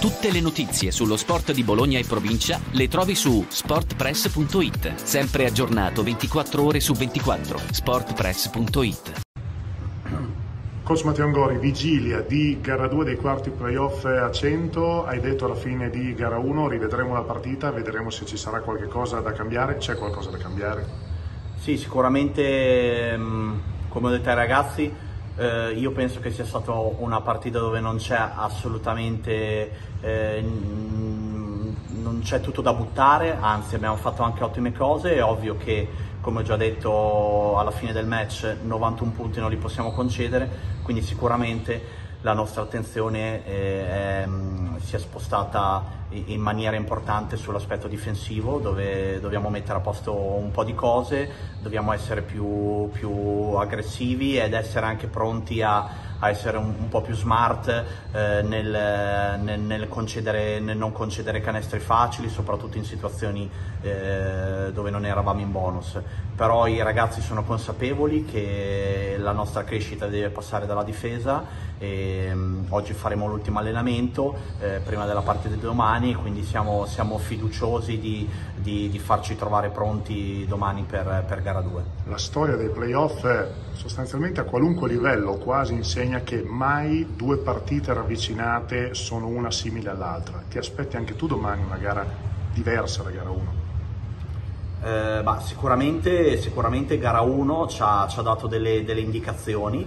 Tutte le notizie sullo sport di Bologna e provincia le trovi su sportpress.it. Sempre aggiornato 24 ore su 24. sportpress.it. Coach Matteo Angori, vigilia di gara 2 dei quarti playoff a 100, hai detto alla fine di gara 1 rivedremo la partita, vedremo se ci sarà qualche cosa da cambiare, c'è qualcosa da cambiare? Sì, sicuramente mm, come ho detto ai ragazzi eh, io penso che sia stata una partita dove non c'è assolutamente eh, non c'è tutto da buttare, anzi abbiamo fatto anche ottime cose, è ovvio che come ho già detto alla fine del match 91 punti non li possiamo concedere, quindi sicuramente la nostra attenzione eh, è, si è spostata in maniera importante sull'aspetto difensivo dove dobbiamo mettere a posto un po' di cose, dobbiamo essere più, più aggressivi ed essere anche pronti a, a essere un, un, po' più smart eh, nel, nel, nel, concedere, nel, non concedere canestri facili, soprattutto in situazioni eh, dove non eravamo in bonus. Però i ragazzi sono consapevoli che la nostra crescita deve passare dalla difesa e, um, oggi faremo l'ultimo allenamento eh, prima della partita di domani, quindi siamo, siamo fiduciosi di, di, di, farci trovare pronti domani per, per gara 2. La storia dei playoff sostanzialmente a qualunque livello quasi insegna che mai due partite ravvicinate sono una simile all'altra. Ti aspetti anche tu domani una gara diversa da gara 1? Eh, sicuramente, sicuramente, gara 1 ci ha, ci ha dato delle, delle indicazioni,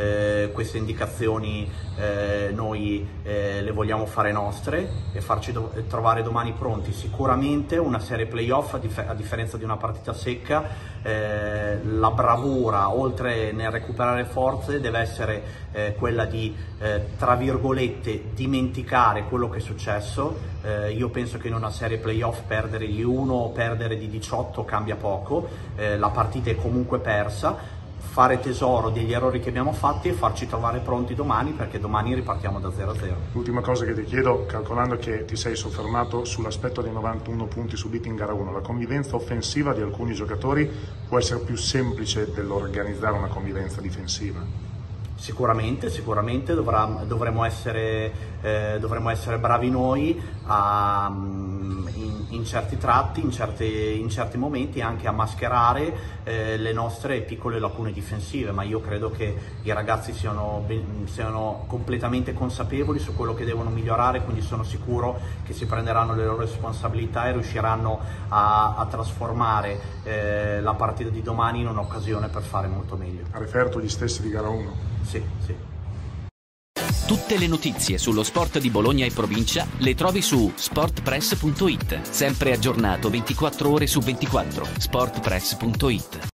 eh, queste indicazioni eh, noi eh, le vogliamo fare nostre e farci do trovare domani pronti. Sicuramente una serie playoff, a, dif a differenza di una partita secca, eh, la bravura, oltre nel recuperare forze, deve essere eh, quella di, eh, tra virgolette, dimenticare quello che è successo. io penso che in una serie playoff perdere di 1 o perdere di 18 cambia poco, la partita è comunque persa fare tesoro degli errori che abbiamo fatti e farci trovare pronti domani perché domani ripartiamo da 0 a 0. L'ultima cosa che ti chiedo, calcolando che ti sei soffermato sull'aspetto dei 91 punti subiti in gara 1, la convivenza offensiva di alcuni giocatori può essere più semplice dell'organizzare una convivenza difensiva? Sicuramente, sicuramente dovrà, dovremo, essere, eh, dovremo, essere, bravi noi a, in, in, certi tratti, in, certe, in, certi momenti anche a mascherare eh, le nostre piccole lacune difensive, ma io credo che i ragazzi siano, siano, completamente consapevoli su quello che devono migliorare, quindi sono sicuro che si prenderanno le loro responsabilità e riusciranno a, a trasformare eh, la partita di domani in un'occasione per fare molto meglio. Ha riferto gli stessi di gara 1? Sì, sì. Tutte le notizie sullo sport di Bologna e provincia le trovi su sportpress.it. Sempre aggiornato 24 ore su 24. sportpress.it.